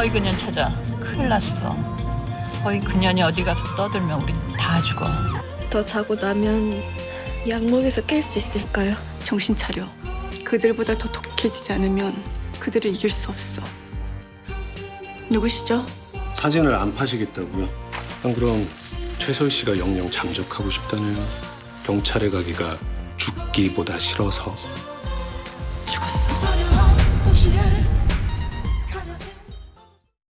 서희 그년 찾아. 큰일 났어. 서희 그년이 어디 가서 떠들면 우리 다 죽어. 더 자고 나면 약목에서 깰 수 있을까요? 정신 차려. 그들보다 더 독해지지 않으면 그들을 이길 수 없어. 누구시죠? 사진을 안 파시겠다고요? 안 그럼 최설 씨가 영영 잠적하고 싶다네요. 경찰에 가기가 죽기보다 싫어서.